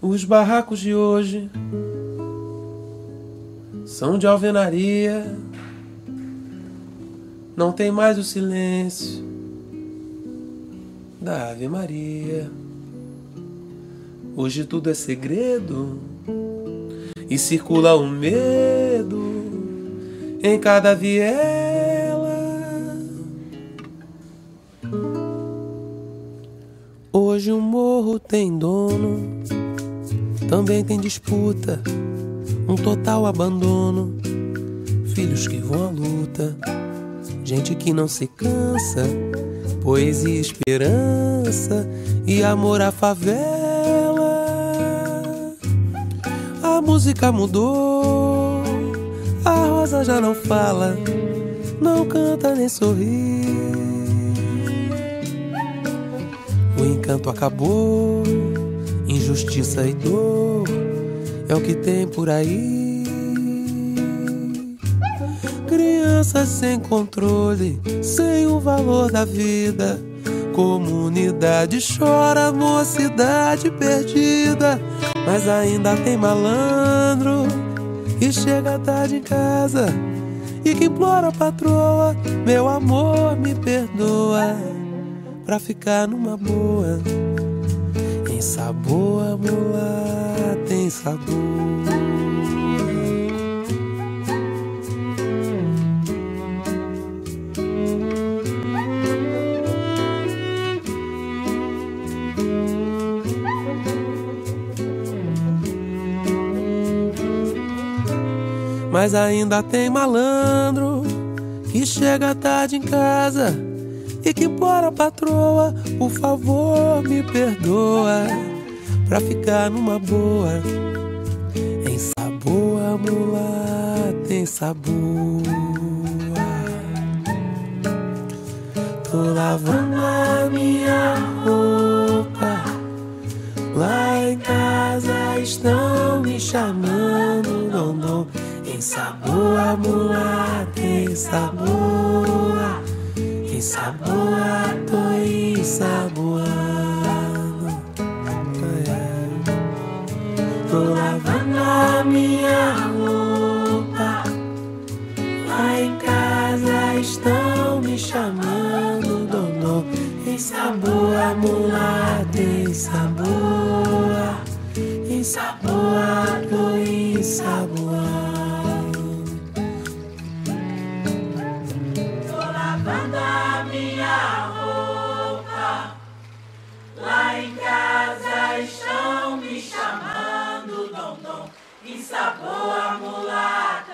Os barracos de hoje são de alvenaria. Não tem mais o silêncio da Ave Maria. Hoje tudo é segredo e circula o medo em cada viela. Hoje o morro tem dono, também tem disputa, um total abandono. Filhos que vão à luta, gente que não se cansa, poesia, esperança e amor à favela. A música mudou, a rosa já não fala, não canta nem sorri. O encanto acabou, injustiça e dor é o que tem por aí. Crianças sem controle, sem o valor da vida. Comunidade chora, mocidade perdida. Mas ainda tem malandro que chega tarde em casa e que implora a patroa: Meu amor, me perdoa pra ficar numa boa. Em sabor, mulher, tem sabor. Mas ainda tem malandro que chega tarde em casa e que bora patroa, por favor me perdoa pra ficar numa boa. Em sabor, mula tem sabor. Tô lavando a minha roupa. Lá em casa estão me chamando, dom, Em sabor, mula tem sabor. Em sabor, tô ensaboando. Tô lavando a minha roupa. Lá em casa estão me chamando, dom, Em sabor, mula tem sabor. Em sabor, tô ensaboando. Tô lavando a Que sabor a mulata.